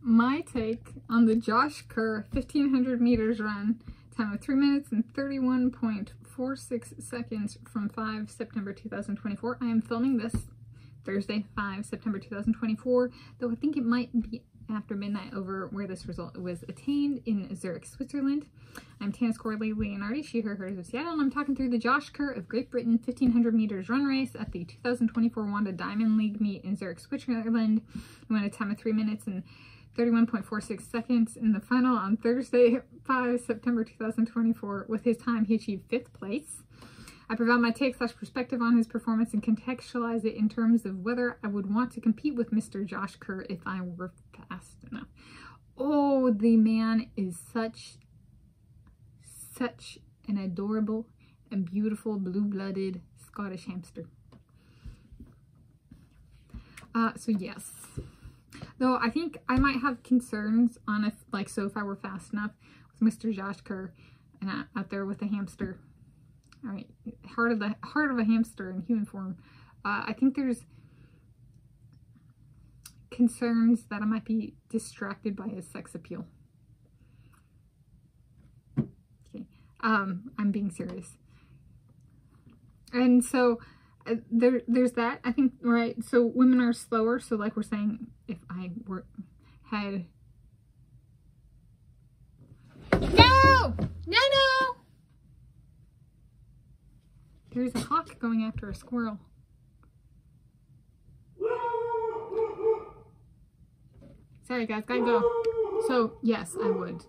my take on the Josh Kerr 1500 meters run, time of 3 minutes and 31.46 seconds from 5 September 2024. I am filming this Thursday, 5 September 2024, though I think it might be after midnight over where this result was attained in Zurich, Switzerland. I'm Tanis Coralee Leonhardi, she, her, hers of Seattle, and I'm talking through the Josh Kerr of Great Britain 1500 meters run race at the 2024 Wanda Diamond League meet in Zurich, Switzerland. He went a time of 3 minutes and 31.46 seconds in the final on Thursday, 5 September 2024. With his time, he achieved fifth place. I provide my take slash perspective on his performance and contextualize it in terms of whether I would want to compete with Mr. Josh Kerr if I were fast enough. Oh, the man is such, such an adorable and beautiful blue-blooded Scottish hamster. Uh, so yes. Though I think I might have concerns on if, like, so if I were fast enough with Mr. Josh Kerr and out there with the hamster. All right, heart of the heart of a hamster in human form. Uh, I think there's concerns that I might be distracted by his sex appeal. Okay, um, I'm being serious. And so uh, there, there's that. I think, right, so women are slower. So like we're saying, if I were, had... There's a hawk going after a squirrel. Sorry guys, gotta go. So, yes, I would.